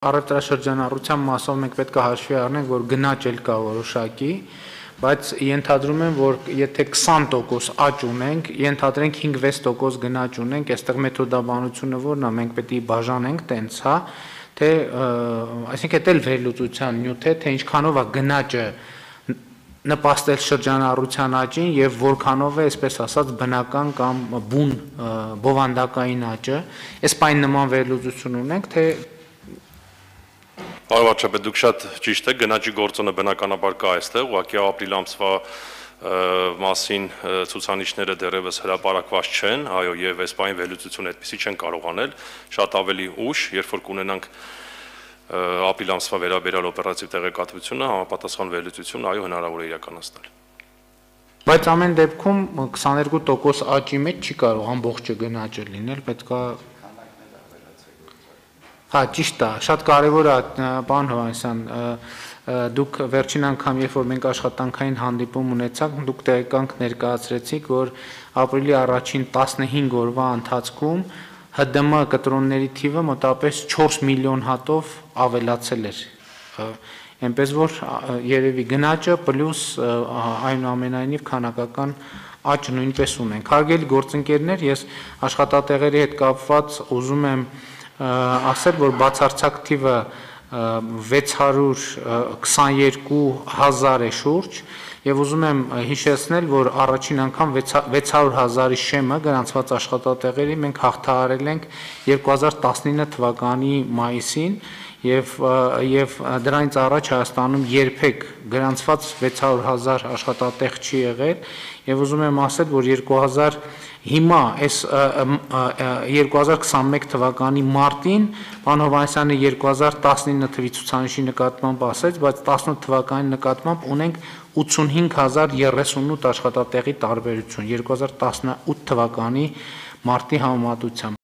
Առևտրաշրջանառության մասով մենք պետք է հաշվի առնենք, որ գնաճ էլ կա որոշակի, բայց ենթադրում եմ, որ եթե 20% աճ ունենք, ենթադրենք 5-6% գնաճ ունենք, այստեղ մեթոդաբանությունը որն է, մենք պետք է բաժանենք տենց, հա, թե այսինքն դա էլ վերլուծության նյութ է, թե ինչքանով է գնաճը նպաստել շրջանառության աճին եւ որքանով է, այսպես ասած, բնական կամ բուն բովանդակային աճը։ Այս պայն նման վերլուծություն ունենք, թե Պարոն վարչապետ, դուք շատ ճիշտ եք, գնաճի գործոնը բնականաբար կա այստեղ, ուղղակի ապրիլ ամսվա մասին ցուցանիշները դեռևս հրապարակված չեն, այո, եւ այս բանի վերլուծությունը այդպեսի չեն կարողանել, շատ ավելի ուշ, երբ որ կունենանք ապրիլ ամսվա վերաբերյալ օպերատիվ տեղեկատվությունը, համապատասխան վերլուծություն, այո, հնարավոր է իրականացնել։ Բայց ամեն դեպքում 22% աճի մեջ չի կարող ամբողջը գնաճը լինել, պետքա Հա, ճիշտ է, շատ կարևոր է, պարոն Հովանեսյան, դուք վերջին անգամ, երբ որ մենք աշխատանքային հանդիպում ունեցանք, դուք տեղեկանք ներկայացրեցիք, որ ապրիլի առաջին 15 օրվա ընթացքում ՀԴՄ կտրոնների թիվը մոտավորապես 4 միլիոն հատով ավելացել էր։ Էնպես որ երևի գնաճը պլյուս այնուամենայնիվ քանակական աճ նույնպես ունենք։ Հարգելի գործընկերներ, ես աշխատատեղերի հետ կապված ուզում եմ ասել, որ բացարձակ թիվը 622.000 է շուրջ եւ ուզում եմ հիշեցնել, որ առաջին անգամ 600.000-ի շեմը գրանցված աշխատատեղերի մենք հաղթահարել ենք 2019 թվականի մայիսին եւ եւ դրանից առաջ Հայաստանում երբեք գրանցված 600.000 աշխատատեղ չի եղել եւ ուզում եմ ասել, որ 2000 Հիմա այս 2021 թվականի մարտին պարոն Հովանեսյանը 2019 թվի ցուցանիշի նկատմամբ ասեց, բայց 18 թվականի նկատմամբ ունենք 85038 աշխատատեղի տարբերություն 2018 թվականի մարտի համեմատությամբ